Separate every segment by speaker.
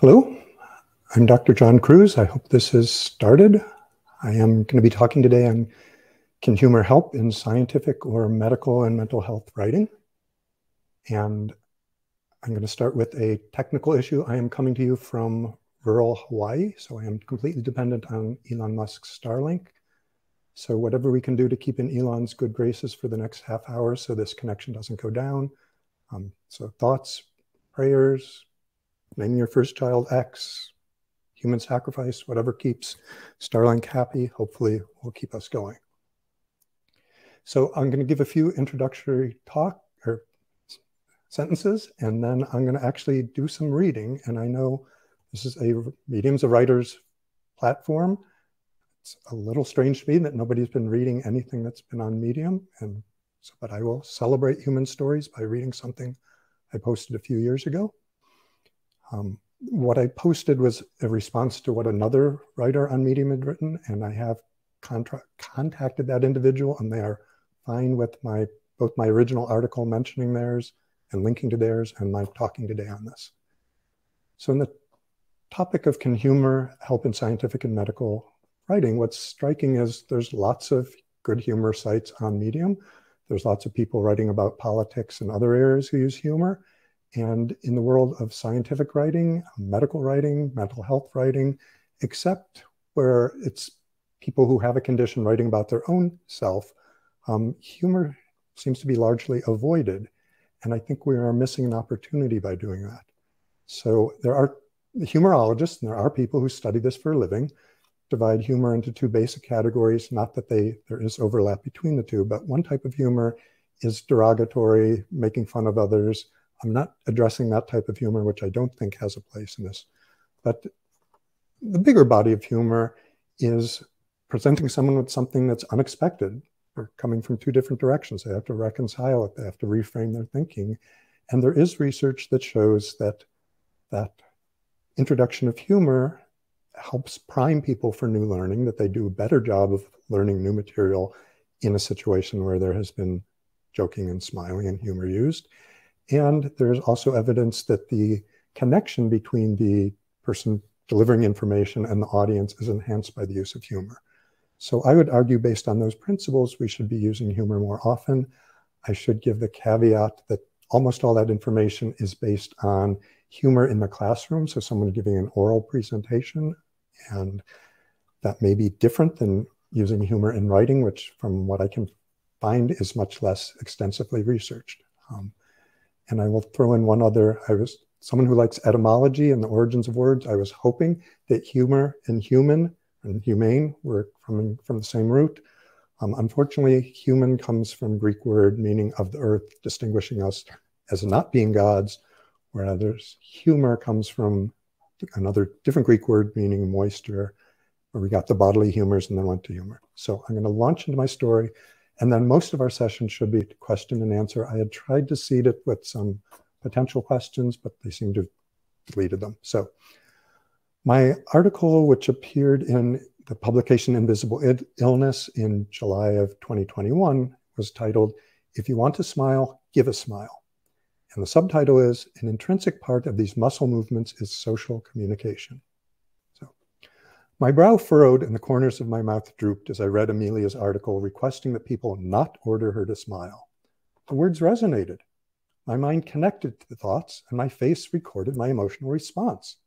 Speaker 1: Hello, I'm Dr. John Kruse. I hope this has started. I am going to be talking today on can humor help in scientific or medical and mental health writing? And I'm going to start with a technical issue. I am coming to you from rural Hawaii, so I am completely dependent on Elon Musk's Starlink. So whatever we can do to keep in Elon's good graces for the next half hour so this connection doesn't go down. Um, so thoughts, prayers, naming your first child X, human sacrifice, whatever keeps Starlink happy, hopefully will keep us going. So I'm going to give a few introductory talk or sentences, and then I'm going to actually do some reading. And I know this is a Medium's a Writer's platform. It's a little strange to me that nobody's been reading anything that's been on Medium, and so, but I will celebrate human stories by reading something I posted a few years ago. Um, what I posted was a response to what another writer on Medium had written, and I have contacted that individual, and they are fine with my both my original article mentioning theirs and linking to theirs, and my talking today on this. So, in the topic of can humor help in scientific and medical writing, what's striking is there's lots of good humor sites on Medium. There's lots of people writing about politics and other areas who use humor. And in the world of scientific writing, medical writing, mental health writing, except where it's people who have a condition writing about their own self, um, humor seems to be largely avoided. And I think we are missing an opportunity by doing that. So there are humorologists, and there are people who study this for a living, divide humor into two basic categories. Not that they there is overlap between the two, but one type of humor is derogatory, making fun of others, I'm not addressing that type of humor, which I don't think has a place in this. But the bigger body of humor is presenting someone with something that's unexpected or coming from two different directions. They have to reconcile it, they have to reframe their thinking. And there is research that shows that that introduction of humor helps prime people for new learning, that they do a better job of learning new material in a situation where there has been joking and smiling and humor used. And there's also evidence that the connection between the person delivering information and the audience is enhanced by the use of humor. So I would argue based on those principles, we should be using humor more often. I should give the caveat that almost all that information is based on humor in the classroom. So someone giving an oral presentation and that may be different than using humor in writing, which from what I can find is much less extensively researched. Um, and I will throw in one other. I was someone who likes etymology and the origins of words. I was hoping that humor and human and humane were from, from the same root. Um, unfortunately, human comes from Greek word meaning of the earth, distinguishing us as not being gods, whereas humor comes from another different Greek word meaning moisture, where we got the bodily humors and then went to humor. So I'm going to launch into my story and then most of our sessions should be question and answer. I had tried to seed it with some potential questions, but they seem to have deleted them. So my article, which appeared in the publication Invisible Illness in July of 2021, was titled, If You Want to Smile, Give a Smile. And the subtitle is, An intrinsic part of these muscle movements is social communication. My brow furrowed and the corners of my mouth drooped as I read Amelia's article requesting that people not order her to smile. The words resonated. My mind connected to the thoughts, and my face recorded my emotional response.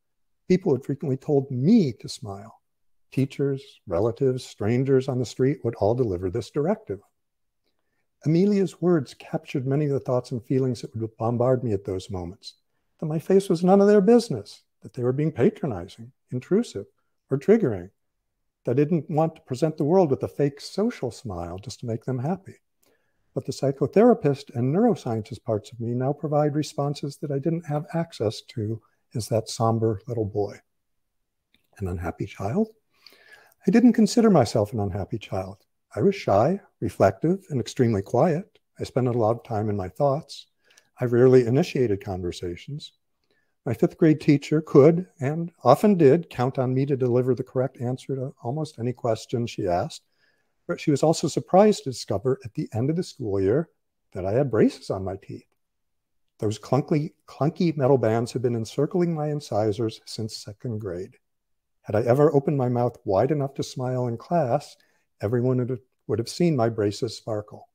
Speaker 1: People had frequently told me to smile. Teachers, relatives, strangers on the street would all deliver this directive. Amelia's words captured many of the thoughts and feelings that would bombard me at those moments. That my face was none of their business, that they were being patronizing, intrusive, or triggering. That I didn't want to present the world with a fake social smile just to make them happy. But the psychotherapist and neuroscientist parts of me now provide responses that I didn't have access to as that somber little boy. An unhappy child? I didn't consider myself an unhappy child. I was shy, reflective, and extremely quiet. I spent a lot of time in my thoughts. I rarely initiated conversations. My fifth grade teacher could and often did count on me to deliver the correct answer to almost any question she asked. But she was also surprised to discover at the end of the school year that I had braces on my teeth. Those clunky, clunky metal bands had been encircling my incisors since second grade. Had I ever opened my mouth wide enough to smile in class, everyone would have seen my braces sparkle.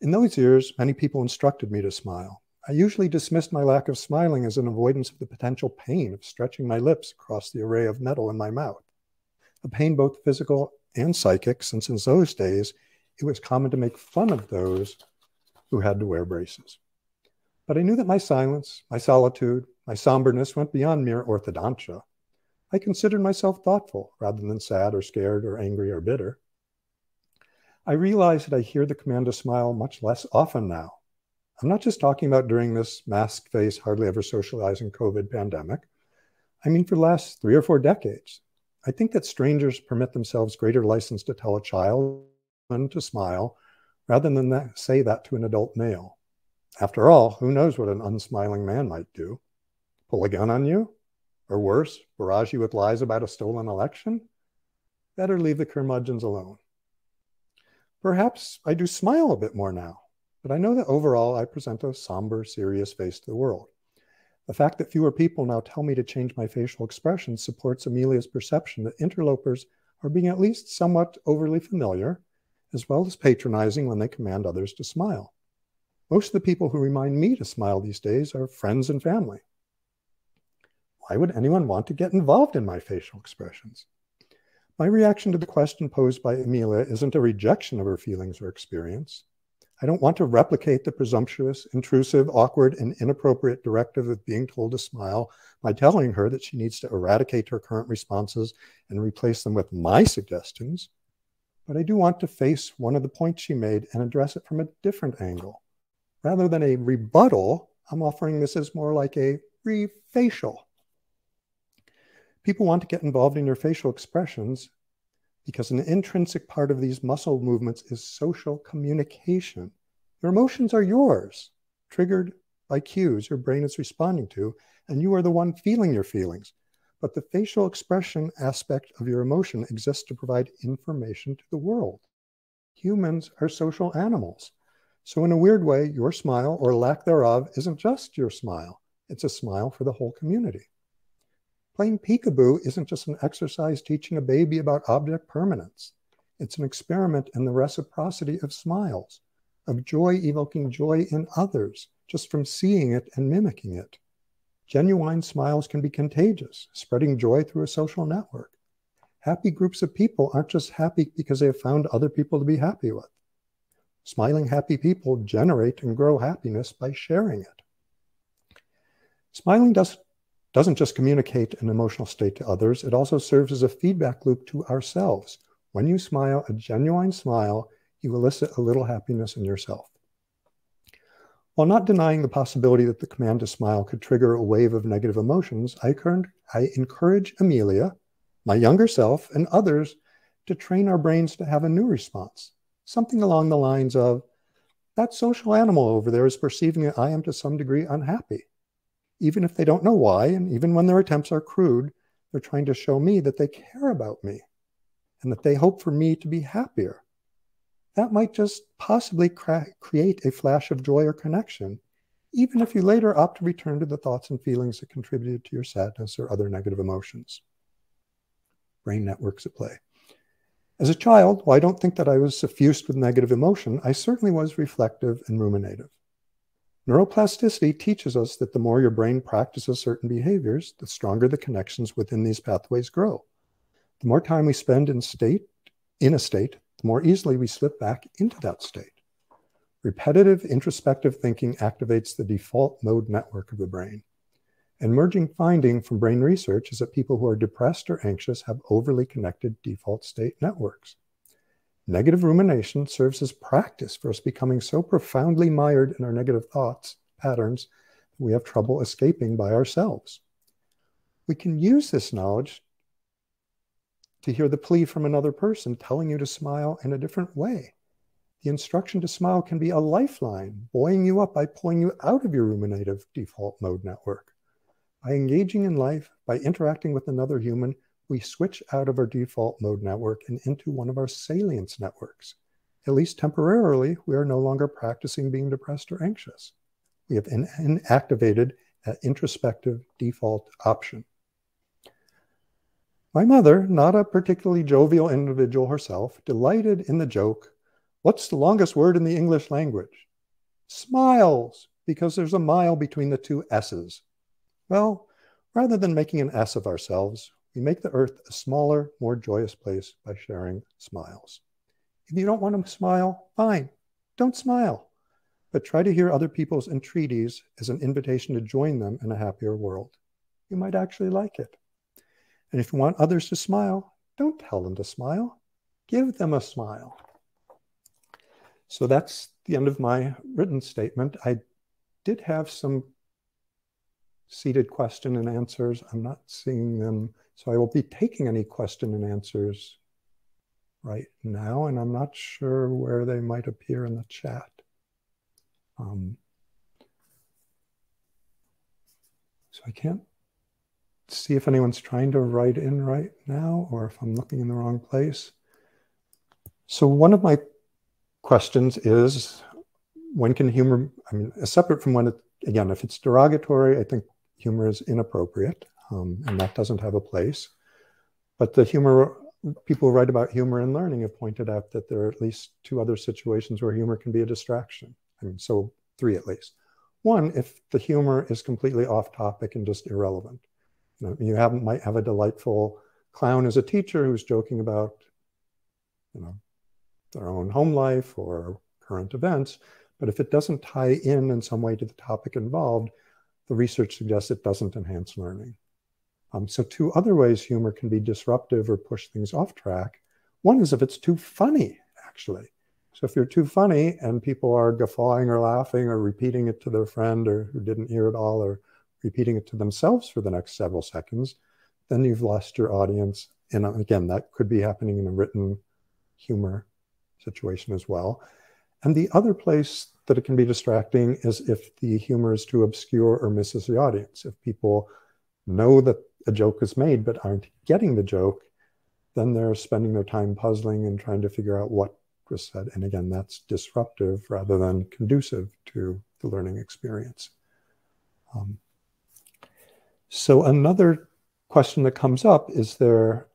Speaker 1: In those years, many people instructed me to smile. I usually dismissed my lack of smiling as an avoidance of the potential pain of stretching my lips across the array of metal in my mouth, a pain both physical and psychic, since in those days it was common to make fun of those who had to wear braces. But I knew that my silence, my solitude, my somberness went beyond mere orthodontia. I considered myself thoughtful rather than sad or scared or angry or bitter. I realize that I hear the command to smile much less often now. I'm not just talking about during this mask face, hardly ever socializing COVID pandemic. I mean, for the last three or four decades, I think that strangers permit themselves greater license to tell a child to smile rather than that, say that to an adult male. After all, who knows what an unsmiling man might do? Pull a gun on you? Or worse, barrage you with lies about a stolen election? Better leave the curmudgeons alone. Perhaps I do smile a bit more now, but I know that overall I present a somber, serious face to the world. The fact that fewer people now tell me to change my facial expression supports Amelia's perception that interlopers are being at least somewhat overly familiar, as well as patronizing when they command others to smile. Most of the people who remind me to smile these days are friends and family. Why would anyone want to get involved in my facial expressions? My reaction to the question posed by Amelia isn't a rejection of her feelings or experience. I don't want to replicate the presumptuous, intrusive, awkward, and inappropriate directive of being told to smile by telling her that she needs to eradicate her current responses and replace them with my suggestions. But I do want to face one of the points she made and address it from a different angle. Rather than a rebuttal, I'm offering this as more like a refacial. People want to get involved in your facial expressions because an intrinsic part of these muscle movements is social communication. Your emotions are yours, triggered by cues your brain is responding to, and you are the one feeling your feelings. But the facial expression aspect of your emotion exists to provide information to the world. Humans are social animals. So, in a weird way, your smile or lack thereof isn't just your smile, it's a smile for the whole community. Playing peekaboo isn't just an exercise teaching a baby about object permanence. It's an experiment in the reciprocity of smiles, of joy evoking joy in others, just from seeing it and mimicking it. Genuine smiles can be contagious, spreading joy through a social network. Happy groups of people aren't just happy because they have found other people to be happy with. Smiling, happy people generate and grow happiness by sharing it. Smiling does doesn't just communicate an emotional state to others, it also serves as a feedback loop to ourselves. When you smile, a genuine smile, you elicit a little happiness in yourself. While not denying the possibility that the command to smile could trigger a wave of negative emotions, I, I encourage Amelia, my younger self, and others to train our brains to have a new response. Something along the lines of, that social animal over there is perceiving that I am to some degree unhappy even if they don't know why, and even when their attempts are crude, they're trying to show me that they care about me and that they hope for me to be happier. That might just possibly create a flash of joy or connection, even if you later opt to return to the thoughts and feelings that contributed to your sadness or other negative emotions. Brain networks at play. As a child, while I don't think that I was suffused with negative emotion, I certainly was reflective and ruminative. Neuroplasticity teaches us that the more your brain practices certain behaviors, the stronger the connections within these pathways grow. The more time we spend in state, in a state, the more easily we slip back into that state. Repetitive introspective thinking activates the default mode network of the brain. An emerging finding from brain research is that people who are depressed or anxious have overly connected default state networks. Negative rumination serves as practice for us becoming so profoundly mired in our negative thoughts patterns that we have trouble escaping by ourselves. We can use this knowledge to hear the plea from another person telling you to smile in a different way. The instruction to smile can be a lifeline, buoying you up by pulling you out of your ruminative default mode network. By engaging in life, by interacting with another human, we switch out of our default mode network and into one of our salience networks. At least temporarily, we are no longer practicing being depressed or anxious. We have in, inactivated an introspective default option. My mother, not a particularly jovial individual herself, delighted in the joke, what's the longest word in the English language? Smiles, because there's a mile between the two S's. Well, rather than making an S of ourselves, we make the earth a smaller, more joyous place by sharing smiles. If you don't want to smile, fine, don't smile. But try to hear other people's entreaties as an invitation to join them in a happier world. You might actually like it. And if you want others to smile, don't tell them to smile. Give them a smile. So that's the end of my written statement. I did have some seated question and answers. I'm not seeing them. So I will be taking any question and answers right now, and I'm not sure where they might appear in the chat. Um, so I can't see if anyone's trying to write in right now or if I'm looking in the wrong place. So one of my questions is, when can humor, I mean, separate from when it, again, if it's derogatory, I think humor is inappropriate um, and that doesn't have a place. But the humor, people who write about humor and learning have pointed out that there are at least two other situations where humor can be a distraction. I mean, so three at least. One, if the humor is completely off topic and just irrelevant. You, know, you have, might have a delightful clown as a teacher who's joking about, you know, their own home life or current events. But if it doesn't tie in in some way to the topic involved, the research suggests it doesn't enhance learning. Um, so two other ways humor can be disruptive or push things off track. One is if it's too funny, actually. So if you're too funny and people are guffawing or laughing or repeating it to their friend or who didn't hear it all or repeating it to themselves for the next several seconds, then you've lost your audience. And uh, again, that could be happening in a written humor situation as well. And the other place that it can be distracting is if the humor is too obscure or misses the audience. If people know that a joke is made but aren't getting the joke, then they're spending their time puzzling and trying to figure out what was said. And again, that's disruptive rather than conducive to the learning experience. Um, so another question that comes up is there,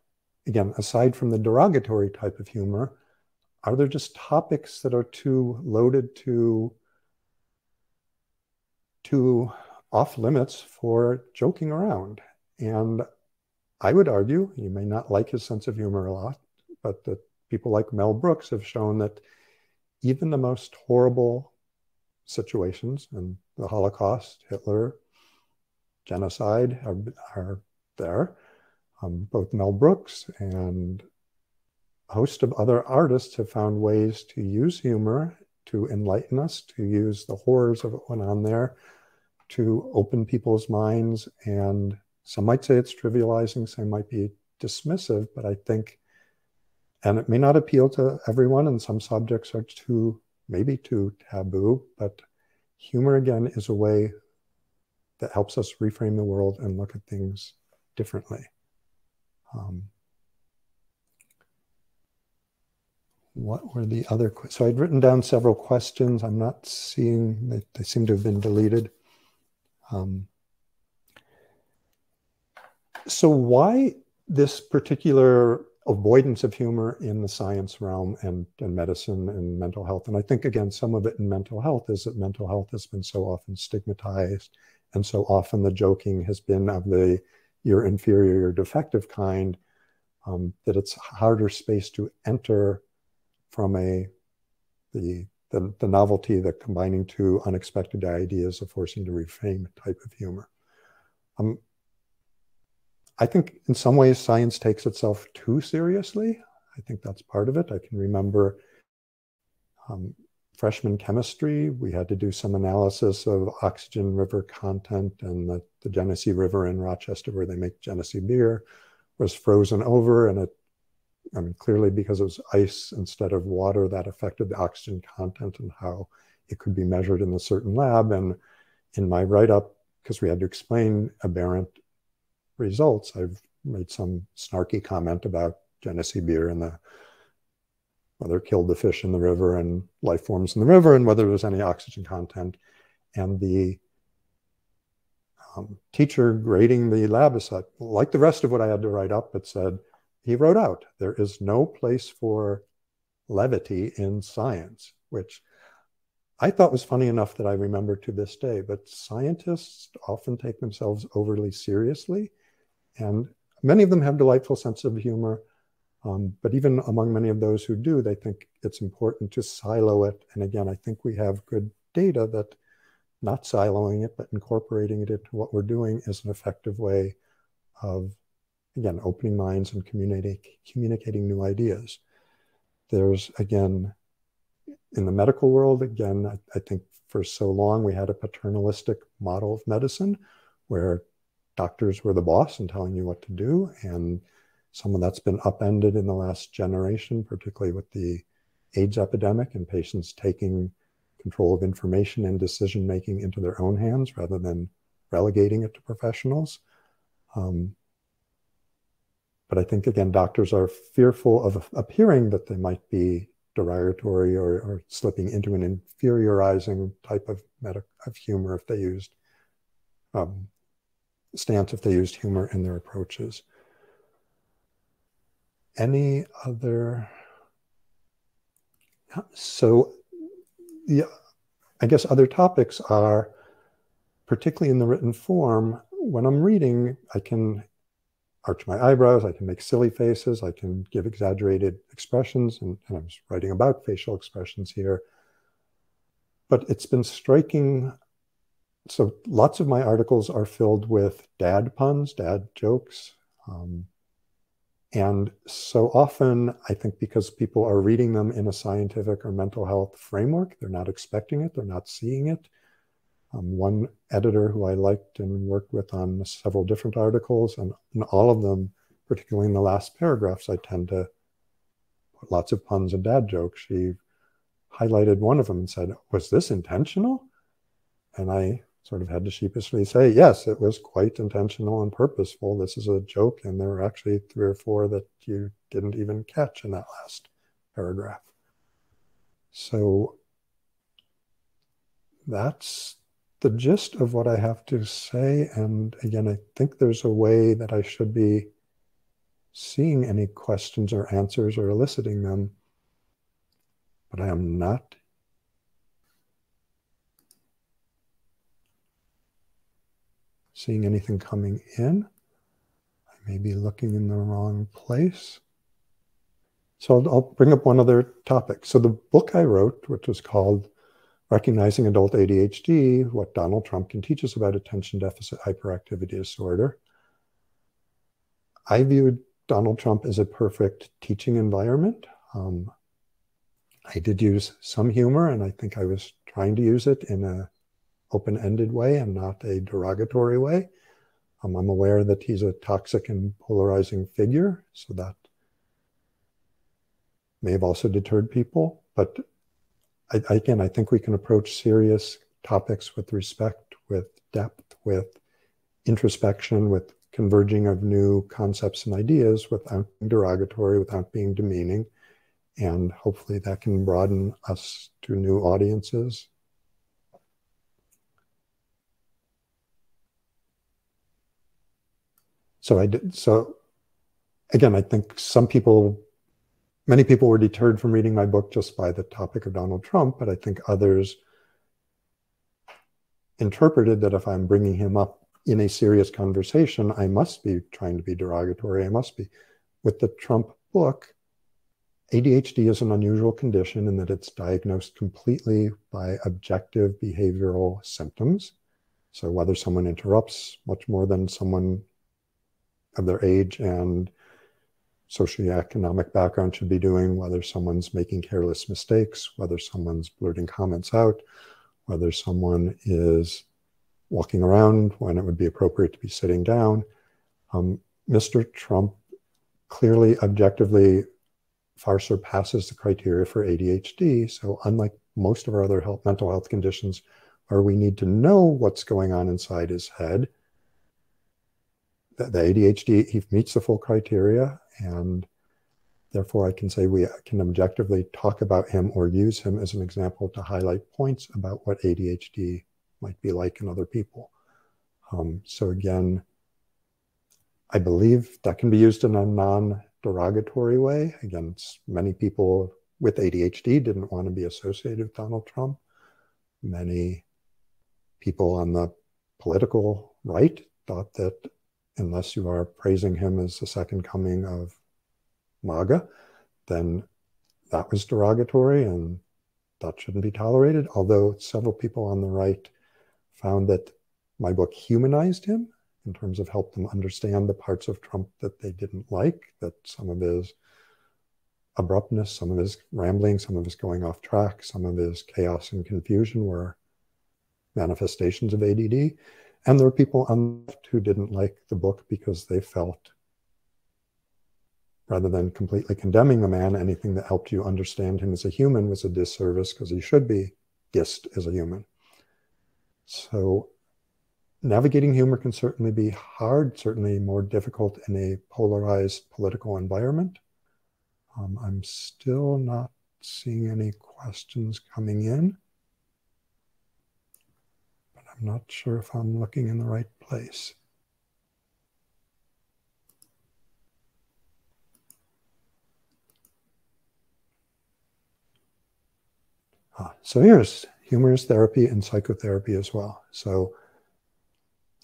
Speaker 1: again, aside from the derogatory type of humor, are there just topics that are too loaded to too off limits for joking around? And I would argue, you may not like his sense of humor a lot, but that people like Mel Brooks have shown that even the most horrible situations, and the Holocaust, Hitler, genocide are, are there. Um, both Mel Brooks and host of other artists have found ways to use humor to enlighten us, to use the horrors of what went on there, to open people's minds. And some might say it's trivializing, some might be dismissive, but I think, and it may not appeal to everyone, and some subjects are too, maybe too taboo, but humor again is a way that helps us reframe the world and look at things differently. Um, what were the other so i'd written down several questions. I'm not seeing they, they seem to have been deleted. Um, so why this particular avoidance of humor in the science realm and, and medicine and mental health? And i think again some of it in mental health is that mental health has been so often stigmatized and so often the joking has been of the you're inferior you're defective kind um, that it's harder space to enter from a the the, the novelty, the combining two unexpected ideas of forcing to reframe type of humor. Um, I think in some ways science takes itself too seriously. I think that's part of it. I can remember um, freshman chemistry, we had to do some analysis of oxygen river content and the, the Genesee River in Rochester where they make Genesee beer was frozen over and it I mean, clearly because it was ice instead of water, that affected the oxygen content and how it could be measured in a certain lab. And in my write-up, because we had to explain aberrant results, I've made some snarky comment about Genesee beer and the whether it killed the fish in the river and life forms in the river and whether there was any oxygen content. And the um, teacher grading the lab said, like the rest of what I had to write up, it said, he wrote out, there is no place for levity in science, which I thought was funny enough that I remember to this day. But scientists often take themselves overly seriously, and many of them have delightful sense of humor. Um, but even among many of those who do, they think it's important to silo it. And again, I think we have good data that not siloing it, but incorporating it into what we're doing is an effective way of, again, opening minds and communicating, communicating new ideas. There's, again, in the medical world, again, I, I think for so long we had a paternalistic model of medicine where doctors were the boss and telling you what to do. And some of that's been upended in the last generation, particularly with the AIDS epidemic and patients taking control of information and decision making into their own hands rather than relegating it to professionals. Um, but I think, again, doctors are fearful of appearing that they might be derogatory or, or slipping into an inferiorizing type of, of humor if they used um, stance, if they used humor in their approaches. Any other? So yeah, I guess other topics are, particularly in the written form, when I'm reading, I can arch my eyebrows, I can make silly faces, I can give exaggerated expressions, and, and I'm writing about facial expressions here. But it's been striking. So lots of my articles are filled with dad puns, dad jokes. Um, and so often, I think because people are reading them in a scientific or mental health framework, they're not expecting it, they're not seeing it. Um, one editor who I liked and worked with on several different articles, and in all of them, particularly in the last paragraphs, I tend to put lots of puns and dad jokes. She highlighted one of them and said, Was this intentional? And I sort of had to sheepishly say, yes, it was quite intentional and purposeful. This is a joke. And there were actually three or four that you didn't even catch in that last paragraph. So that's the gist of what I have to say. And again, I think there's a way that I should be seeing any questions or answers or eliciting them, but I am not seeing anything coming in. I may be looking in the wrong place. So I'll, I'll bring up one other topic. So the book I wrote, which was called Recognizing Adult ADHD, What Donald Trump Can Teach Us About Attention Deficit Hyperactivity Disorder. I viewed Donald Trump as a perfect teaching environment. Um, I did use some humor, and I think I was trying to use it in a open-ended way and not a derogatory way. Um, I'm aware that he's a toxic and polarizing figure, so that may have also deterred people. But I, again, I think we can approach serious topics with respect, with depth, with introspection, with converging of new concepts and ideas without being derogatory, without being demeaning. And hopefully that can broaden us to new audiences So I did. So again, I think some people, many people were deterred from reading my book just by the topic of Donald Trump, but I think others interpreted that if I'm bringing him up in a serious conversation, I must be trying to be derogatory. I must be. With the Trump book, ADHD is an unusual condition in that it's diagnosed completely by objective behavioral symptoms. So whether someone interrupts much more than someone of their age and socioeconomic background should be doing, whether someone's making careless mistakes, whether someone's blurting comments out, whether someone is walking around when it would be appropriate to be sitting down. Um, Mr. Trump clearly, objectively, far surpasses the criteria for ADHD. So, unlike most of our other health, mental health conditions, where we need to know what's going on inside his head, the, ADHD, he meets the full criteria, and therefore I can say we can objectively talk about him or use him as an example to highlight points about what ADHD might be like in other people. Um, so again, I believe that can be used in a non-derogatory way. Again, many people with ADHD didn't want to be associated with Donald Trump. Many people on the political right thought that unless you are praising him as the second coming of MAGA, then that was derogatory and that shouldn't be tolerated. Although several people on the right found that my book humanized him in terms of helped them understand the parts of Trump that they didn't like, that some of his abruptness, some of his rambling, some of his going off track, some of his chaos and confusion were manifestations of ADD. And there were people on left who didn't like the book because they felt, rather than completely condemning the man, anything that helped you understand him as a human was a disservice because he should be gist as a human. So navigating humor can certainly be hard, certainly more difficult in a polarized political environment. Um, I'm still not seeing any questions coming in, I'm not sure if I'm looking in the right place. Ah, so here's humorous therapy and psychotherapy as well. So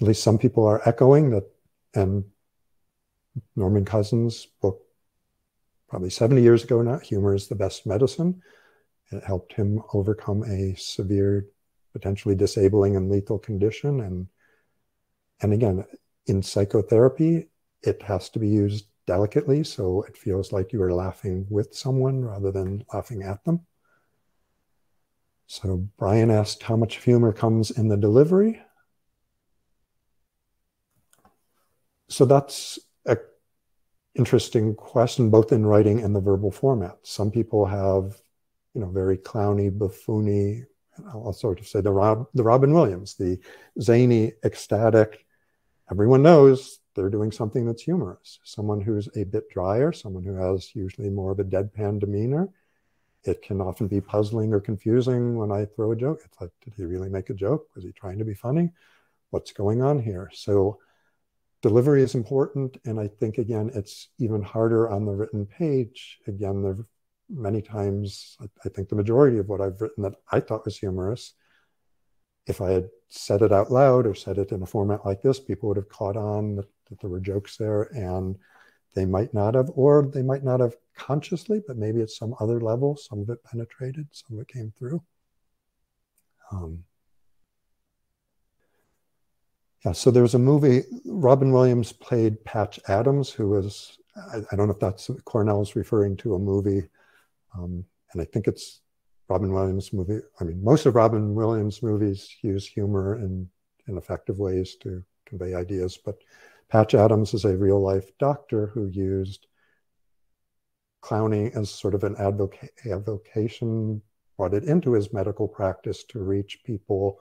Speaker 1: at least some people are echoing that, and Norman Cousins' book, probably 70 years ago now, Humor is the Best Medicine. It helped him overcome a severe, potentially disabling and lethal condition. And, and again, in psychotherapy, it has to be used delicately so it feels like you are laughing with someone rather than laughing at them. So Brian asked how much humor comes in the delivery. so that's a interesting question, both in writing and the verbal format. Some people have, you know, very clowny, buffoony, I'll sort of say the Rob, the Robin Williams, the zany, ecstatic. Everyone knows they're doing something that's humorous. Someone who's a bit drier, someone who has usually more of a deadpan demeanor. It can often be puzzling or confusing when I throw a joke. It's like, did he really make a joke? Was he trying to be funny? What's going on here? So delivery is important. And I think, again, it's even harder on the written page. Again, there many times, I think the majority of what I've written that I thought was humorous, if I had said it out loud or said it in a format like this, people would have caught on that, that there were jokes there and they might not have, or they might not have consciously, but maybe at some other level, some of it penetrated, some of it came through. Um, yeah, so there was a movie, Robin Williams played Patch Adams, who was, I, I don't know if that's Cornell's referring to a movie, um, and I think it's Robin Williams movie. I mean, most of Robin Williams movies use humor in, in effective ways to convey ideas, but Patch Adams is a real life doctor who used clowning as sort of an advoca- avocation, brought it into his medical practice to reach people,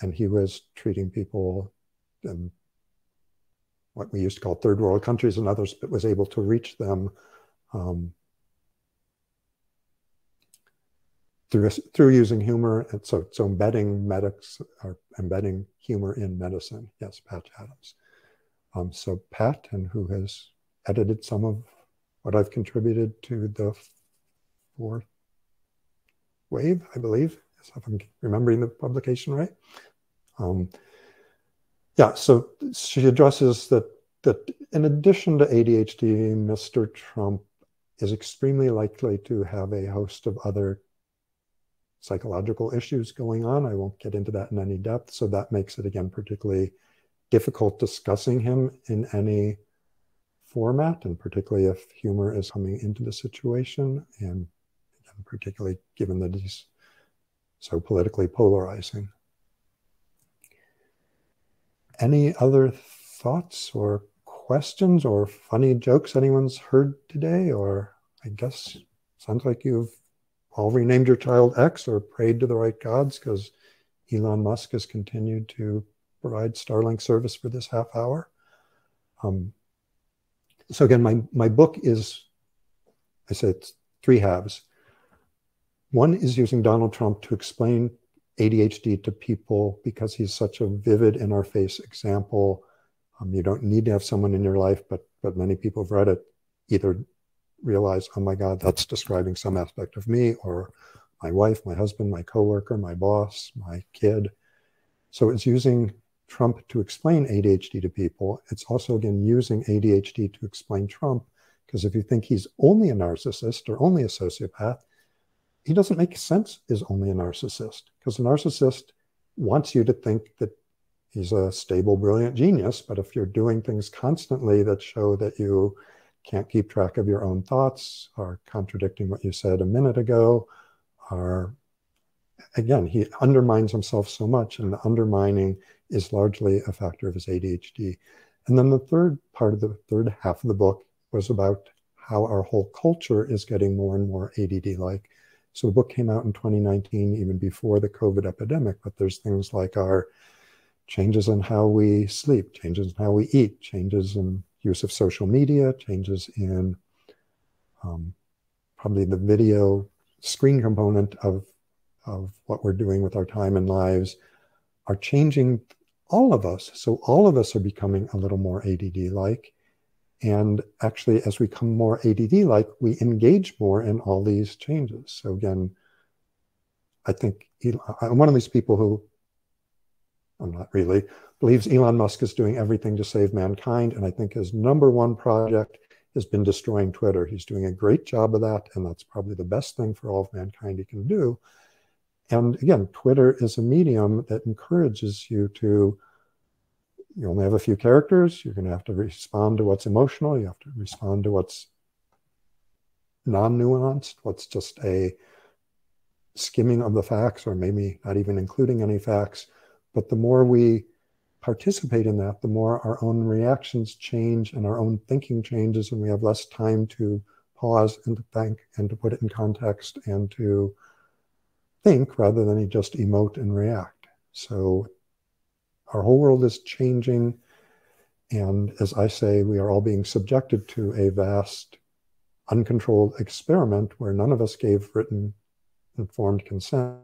Speaker 1: and he was treating people in what we used to call third world countries and others, but was able to reach them um, through through using humor. And so, so embedding medics or embedding humor in medicine. Yes, Pat Adams. Um, so Pat, and who has edited some of what I've contributed to the fourth wave, I believe, if I'm remembering the publication right. Um, yeah, so she addresses that that in addition to ADHD, Mr. Trump is extremely likely to have a host of other psychological issues going on. I won't get into that in any depth. So that makes it again particularly difficult discussing him in any format, and particularly if humor is coming into the situation, and particularly given that he's so politically polarizing. Any other thoughts or questions or funny jokes anyone's heard today? Or I guess sounds like you've all renamed your child X or prayed to the right gods because Elon Musk has continued to provide Starlink service for this half hour. Um, so again, my, my book is, I said, three halves. One is using Donald Trump to explain ADHD to people because he's such a vivid in our face example. Um, you don't need to have someone in your life, but but many people have read it, either realize, oh my God, that's describing some aspect of me, or my wife, my husband, my coworker, my boss, my kid. So it's using Trump to explain ADHD to people. It's also, again, using ADHD to explain Trump, because if you think he's only a narcissist or only a sociopath, he doesn't make sense as only a narcissist, because a narcissist wants you to think that he's a stable, brilliant genius. But if you're doing things constantly that show that you can't keep track of your own thoughts, are contradicting what you said a minute ago, are again, he undermines himself so much, and the undermining is largely a factor of his ADHD. And then the third part of the third half of the book was about how our whole culture is getting more and more ADD like. So the book came out in 2019, even before the COVID epidemic, but there's things like our changes in how we sleep, changes in how we eat, changes in use of social media, changes in um, probably the video screen component of, of what we're doing with our time and lives are changing all of us. So all of us are becoming a little more ADD like. And actually, as we become more ADD like, we engage more in all these changes. So again, I think I'm one of these people who, I'm not really, believes Elon Musk is doing everything to save mankind. And I think his number one project has been destroying Twitter. He's doing a great job of that. And that's probably the best thing for all of mankind he can do. And again, Twitter is a medium that encourages you to, you only have a few characters. You're going to have to respond to what's emotional. You have to respond to what's non nuanced, what's just a skimming of the facts, or maybe not even including any facts. But the more we participate in that, the more our own reactions change and our own thinking changes, and we have less time to pause and to think and to put it in context and to think rather than just emote and react. So our whole world is changing. And as I say, we are all being subjected to a vast, uncontrolled experiment where none of us gave written, informed consent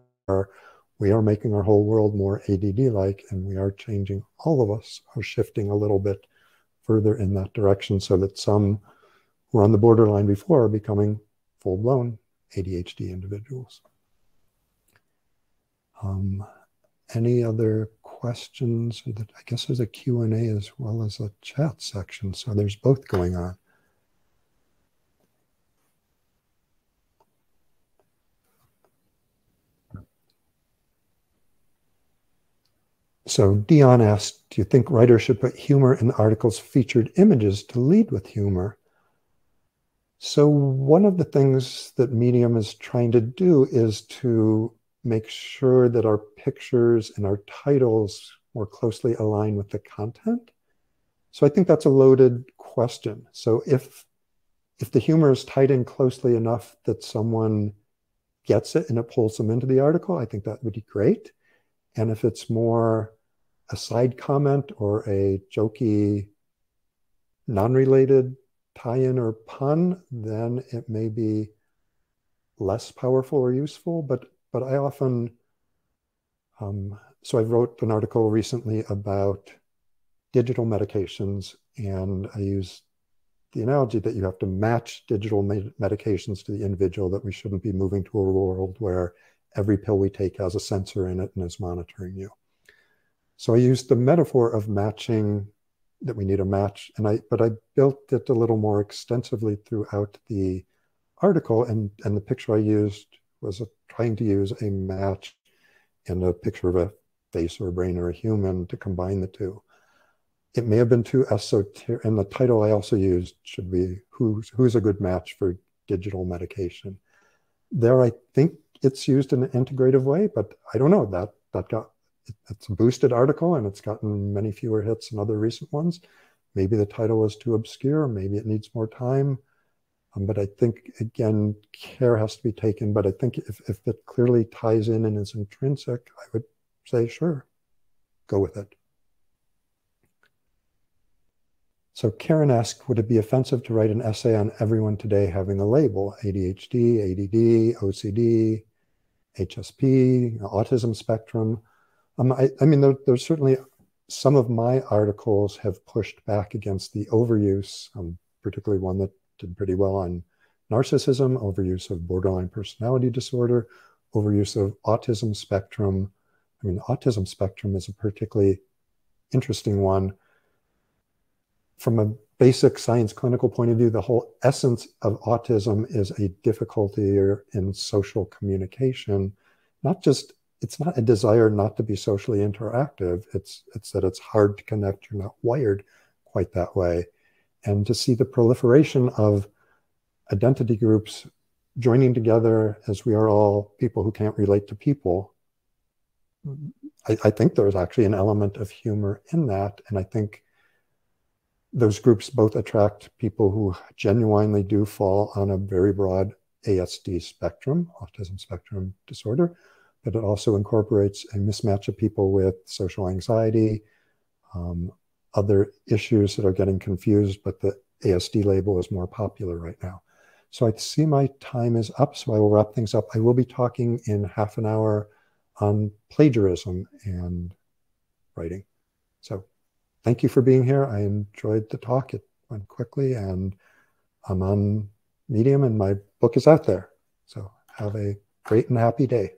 Speaker 1: we are making our whole world more ADD like, and we are changing, all of us are shifting a little bit further in that direction so that some who were on the borderline before are becoming full blown ADHD individuals. Um, any other questions? I guess there's a Q&A as well as a chat section, so there's both going on. So Dion asked, do you think writers should put humor in the article's featured images to lead with humor? So one of the things that Medium is trying to do is to make sure that our pictures and our titles more closely align with the content. So I think that's a loaded question. So if if the humor is tied in closely enough that someone gets it and it pulls them into the article, I think that would be great. And if it's more a side comment or a jokey, non-related tie-in or pun, then it may be less powerful or useful. But but I often, um, so I wrote an article recently about digital medications, and I use the analogy that you have to match digital med medications to the individual. That we shouldn't be moving to a world where every pill we take has a sensor in it and is monitoring you. So I used the metaphor of matching that we need a match, and I but I built it a little more extensively throughout the article, and and the picture I used was a, trying to use a match and a picture of a face or a brain or a human to combine the two. It may have been too esoteric, and the title I also used should be "Who's Who's a Good Match for Digital Medication." There, I think it's used in an integrative way, but I don't know that that got it's a boosted article and it's gotten many fewer hits than other recent ones. Maybe the title is too obscure. Maybe it needs more time. Um, but I think, again, care has to be taken. But I think if, if it clearly ties in and is intrinsic, I would say, sure, go with it. So Karen asked, would it be offensive to write an essay on everyone today having a label, ADHD, ADD, OCD, HSP, autism spectrum. Um, I, I, mean, there, there's certainly some of my articles have pushed back against the overuse, um, particularly one that did pretty well on narcissism, overuse of borderline personality disorder, overuse of autism spectrum. I mean, autism spectrum is a particularly interesting one. From a basic science clinical point of view, the whole essence of autism is a difficulty in social communication, not just it's not a desire not to be socially interactive. It's it's that it's hard to connect. You're not wired quite that way, and to see the proliferation of identity groups joining together as we are all people who can't relate to people. I, I think there's actually an element of humor in that, and I think those groups both attract people who genuinely do fall on a very broad ASD spectrum, autism spectrum disorder, but it also incorporates a mismatch of people with social anxiety, um, other issues that are getting confused, but the ASD label is more popular right now. So I see my time is up, so I will wrap things up. I will be talking in half an hour on plagiarism and writing. So thank you for being here. I enjoyed the talk. It went quickly, and I'm on Medium, and my book is out there. So have a great and happy day.